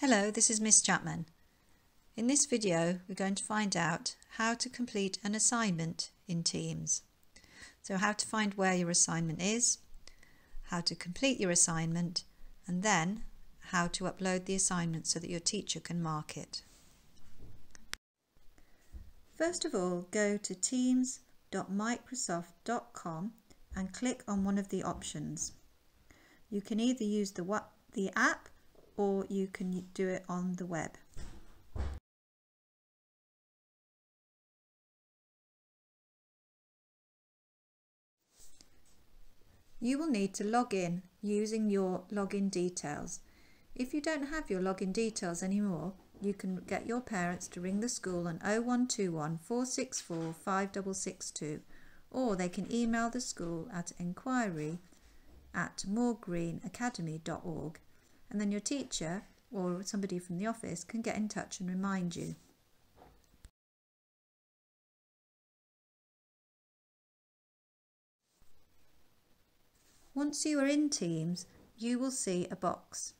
Hello, this is Miss Chapman. In this video, we're going to find out how to complete an assignment in Teams. So how to find where your assignment is, how to complete your assignment, and then how to upload the assignment so that your teacher can mark it. First of all, go to teams.microsoft.com and click on one of the options. You can either use the, the app or you can do it on the web. You will need to log in using your login details. If you don't have your login details anymore, you can get your parents to ring the school on 0121 464 5662 or they can email the school at enquiry at moorgreenacademy.org and then your teacher or somebody from the office can get in touch and remind you. Once you are in Teams, you will see a box.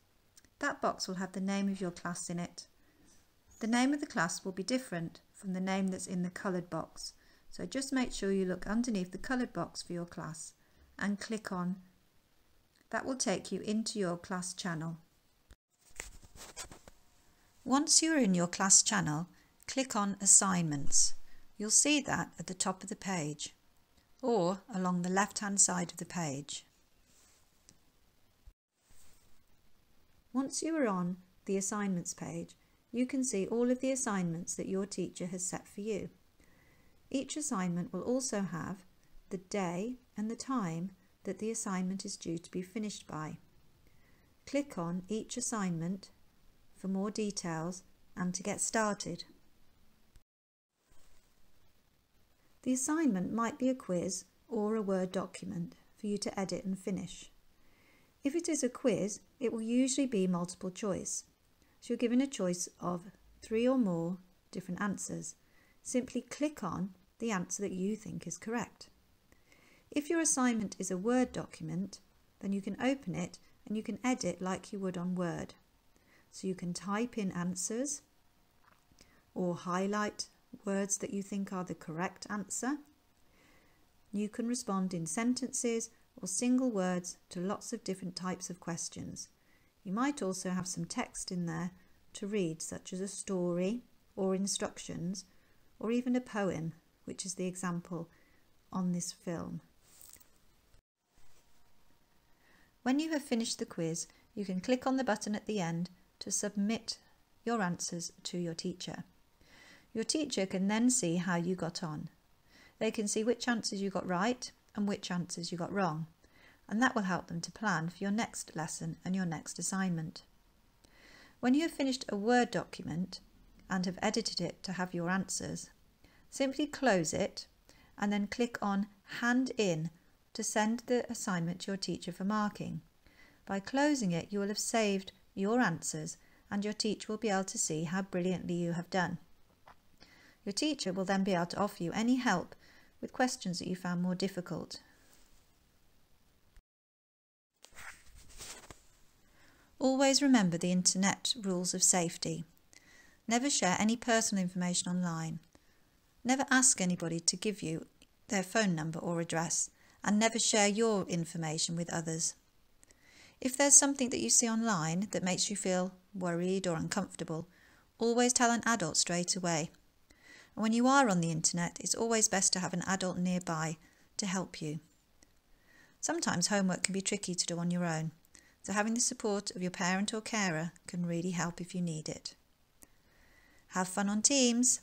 That box will have the name of your class in it. The name of the class will be different from the name that's in the coloured box, so just make sure you look underneath the coloured box for your class and click on. That will take you into your class channel. Once you're in your class channel, click on Assignments. You'll see that at the top of the page or along the left hand side of the page. Once you are on the assignments page, you can see all of the assignments that your teacher has set for you. Each assignment will also have the day and the time that the assignment is due to be finished by. Click on each assignment for more details and to get started. The assignment might be a quiz or a Word document for you to edit and finish. If it is a quiz, it will usually be multiple choice. So you're given a choice of three or more different answers. Simply click on the answer that you think is correct. If your assignment is a Word document, then you can open it and you can edit like you would on Word. So you can type in answers or highlight words that you think are the correct answer. You can respond in sentences or single words to lots of different types of questions. You might also have some text in there to read, such as a story or instructions, or even a poem, which is the example on this film. When you have finished the quiz, you can click on the button at the end to submit your answers to your teacher. Your teacher can then see how you got on. They can see which answers you got right and which answers you got wrong, and that will help them to plan for your next lesson and your next assignment. When you have finished a Word document and have edited it to have your answers, simply close it and then click on Hand In to send the assignment to your teacher for marking. By closing it, you will have saved your answers and your teacher will be able to see how brilliantly you have done. Your teacher will then be able to offer you any help with questions that you found more difficult. Always remember the internet rules of safety. Never share any personal information online. Never ask anybody to give you their phone number or address and never share your information with others. If there's something that you see online that makes you feel worried or uncomfortable, always tell an adult straight away. And when you are on the internet, it's always best to have an adult nearby to help you. Sometimes homework can be tricky to do on your own, so having the support of your parent or carer can really help if you need it. Have fun on Teams!